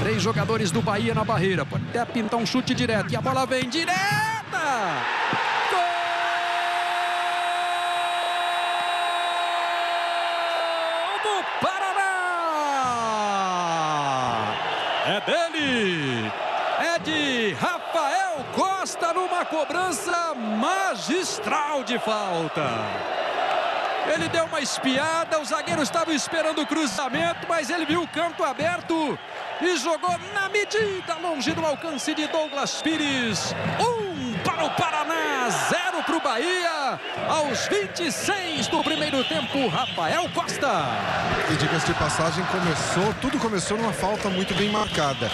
Três jogadores do Bahia na barreira. Pode até pintar um chute direto. E a bola vem direta! Gol! É dele! É de Rafael Costa numa cobrança magistral de falta. Ele deu uma espiada, o zagueiro estava esperando o cruzamento, mas ele viu o campo aberto e jogou na medida, longe do alcance de Douglas Pires. Um para o Paraná, zero para o Bahia. Aos 26 do primeiro tempo, Rafael Costa. E diga-se de passagem, começou, tudo começou numa falta muito bem marcada.